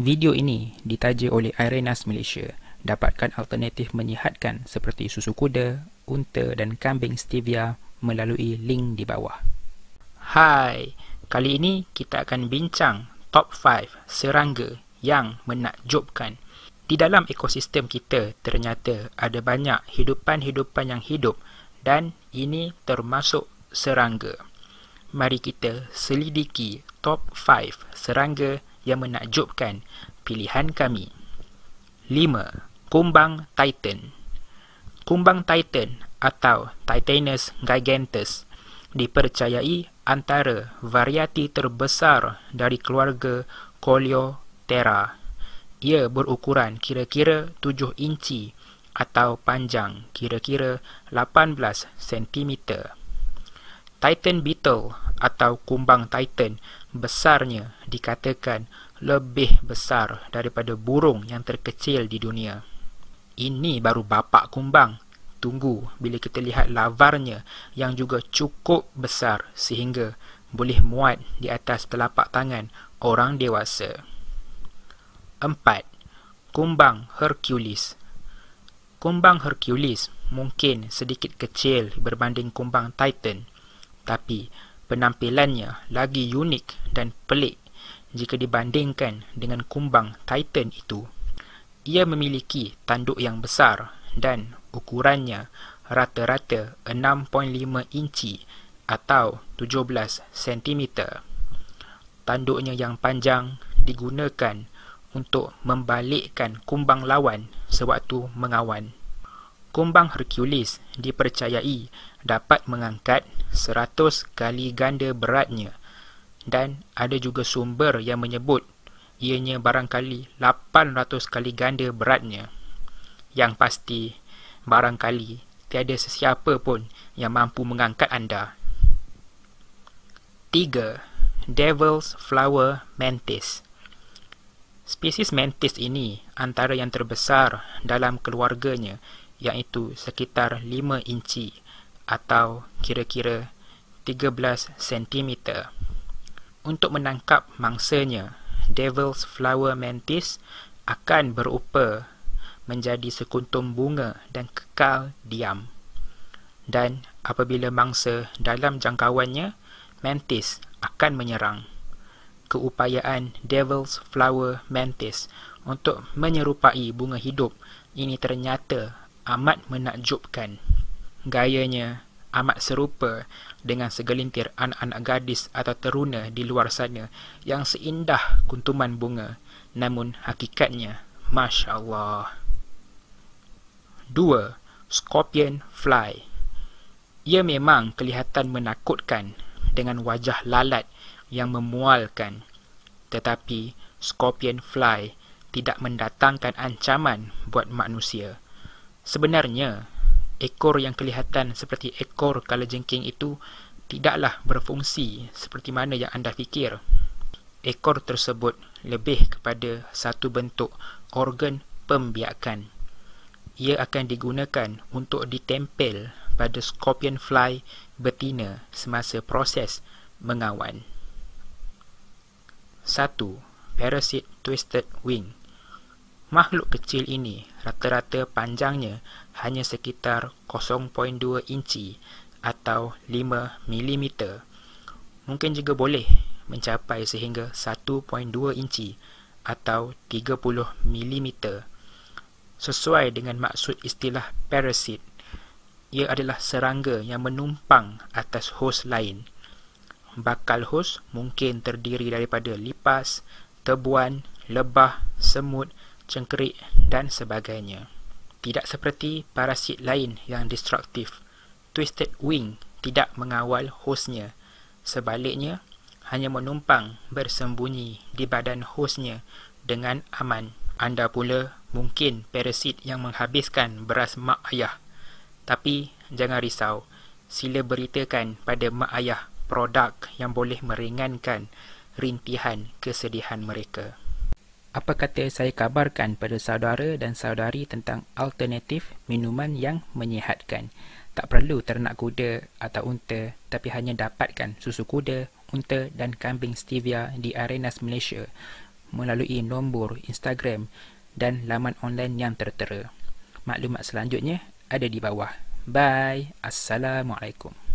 Video ini ditaja oleh Arenas Malaysia. Dapatkan alternatif menyihatkan seperti susu kuda, unta dan kambing stevia melalui link di bawah. Hai, kali ini kita akan bincang top 5 serangga yang menakjubkan. Di dalam ekosistem kita ternyata ada banyak hidupan-hidupan yang hidup dan ini termasuk serangga. Mari kita selidiki top 5 serangga yang menakjubkan pilihan kami. 5. Kumbang Titan Kumbang Titan atau Titanus gigantus dipercayai antara variati terbesar dari keluarga Coleoptera. Ia berukuran kira-kira 7 inci atau panjang kira-kira 18 cm. Titan beetle atau kumbang titan besarnya dikatakan lebih besar daripada burung yang terkecil di dunia. Ini baru bapak kumbang. Tunggu bila kita lihat lavarnya yang juga cukup besar sehingga boleh muat di atas telapak tangan orang dewasa. 4. Kumbang Hercules Kumbang Hercules mungkin sedikit kecil berbanding kumbang Titan tapi penampilannya lagi unik dan pelik jika dibandingkan dengan kumbang Titan itu. Ia memiliki tanduk yang besar dan ukurannya rata-rata 6.5 inci atau 17 cm. Tanduknya yang panjang digunakan untuk membalikkan kumbang lawan sewaktu mengawan. Kumbang Hercules dipercayai dapat mengangkat 100 kali ganda beratnya dan ada juga sumber yang menyebut ianya barangkali 800 kali ganda beratnya. Yang pasti, barangkali tiada sesiapa pun yang mampu mengangkat anda. 3. Devil's Flower Mantis Spesies mantis ini antara yang terbesar dalam keluarganya iaitu sekitar 5 inci atau kira-kira 13 cm. Untuk menangkap mangsanya, Devil's Flower Mantis akan berupa menjadi sekuntum bunga dan kekal diam. Dan apabila mangsa dalam jangkauannya, Mantis akan menyerang. Keupayaan Devil's Flower Mantis untuk menyerupai bunga hidup ini ternyata amat menakjubkan. Gayanya amat serupa dengan segelintir anak-anak gadis atau teruna di luar sana yang seindah kuntuman bunga. Namun hakikatnya, Masya Allah. 2. Scorpion Fly Ia memang kelihatan menakutkan dengan wajah lalat yang memualkan. Tetapi Scorpion Fly tidak mendatangkan ancaman buat manusia. Sebenarnya, ekor yang kelihatan seperti ekor kalajengking itu tidaklah berfungsi seperti mana yang anda fikir. Ekor tersebut lebih kepada satu bentuk organ pembiakan. Ia akan digunakan untuk ditempel pada scorpion fly betina semasa proses mengawan. 1. Parasite Twisted Wing Makhluk kecil ini rata-rata panjangnya hanya sekitar 0.2 inci atau 5 mm. Mungkin juga boleh mencapai sehingga 1.2 inci atau 30 mm. Sesuai dengan maksud istilah parasit, ia adalah serangga yang menumpang atas hos lain. Bakal hos mungkin terdiri daripada lipas, tebuan, lebah, semut, cengkerik dan sebagainya. Tidak seperti parasit lain yang destruktif, twisted wing tidak mengawal hostnya. Sebaliknya, hanya menumpang bersembunyi di badan hostnya dengan aman. Anda pula mungkin parasit yang menghabiskan beras mak ayah. Tapi jangan risau, sila beritakan pada mak ayah produk yang boleh meringankan rintihan kesedihan mereka. Apa kata saya kabarkan pada saudara dan saudari tentang alternatif minuman yang menyihatkan. Tak perlu ternak kuda atau unta tapi hanya dapatkan susu kuda, unta dan kambing stevia di Arenas Malaysia. melalui nombor Instagram dan laman online yang tertera. Maklumat selanjutnya ada di bawah. Bye. Assalamualaikum.